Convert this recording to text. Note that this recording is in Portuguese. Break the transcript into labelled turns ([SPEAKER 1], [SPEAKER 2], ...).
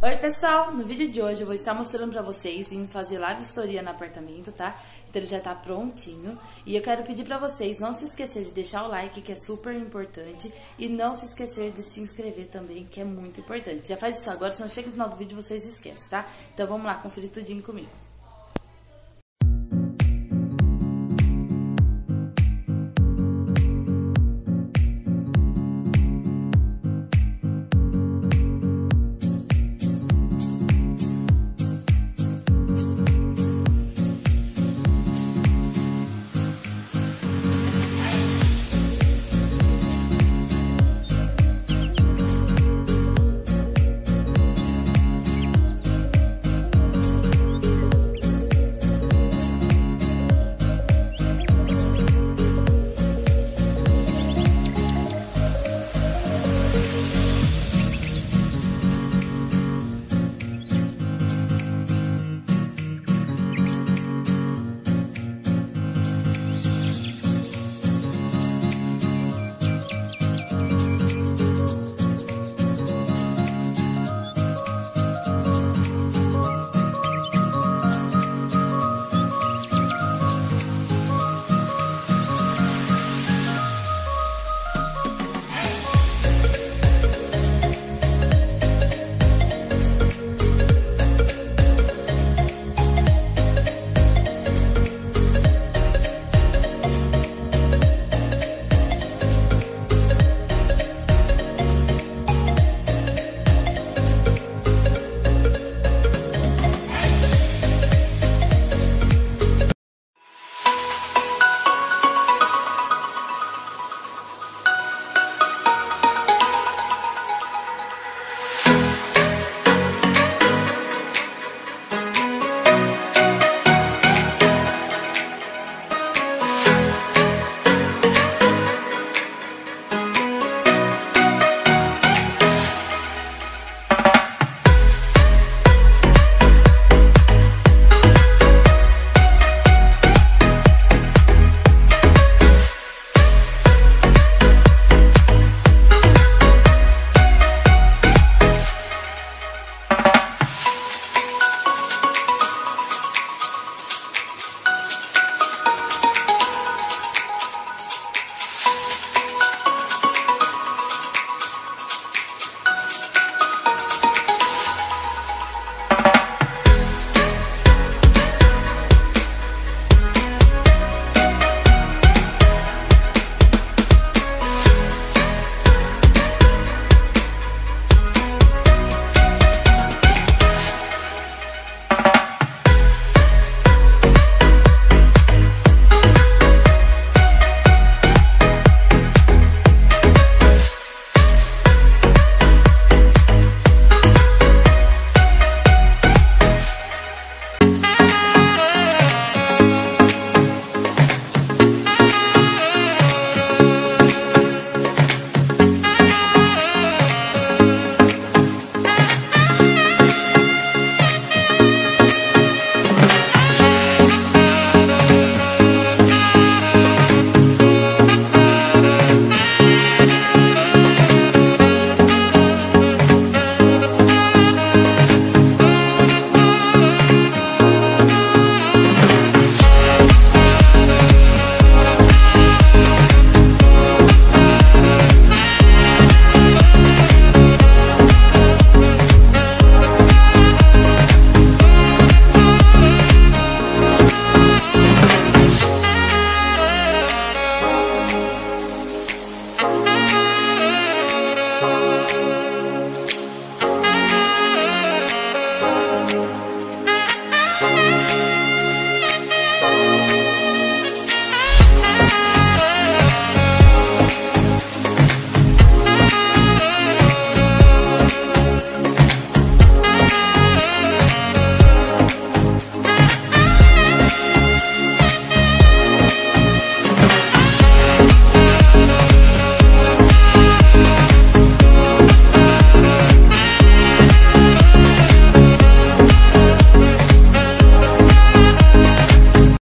[SPEAKER 1] Oi pessoal, no vídeo de hoje eu vou estar mostrando pra vocês em fazer lá vistoria no apartamento, tá? Então ele já tá prontinho e eu quero pedir pra vocês não se esquecer de deixar o like, que é super importante e não se esquecer de se inscrever também, que é muito importante. Já faz isso agora, senão chega no final do vídeo e vocês esquecem, tá? Então vamos lá, conferir tudinho comigo.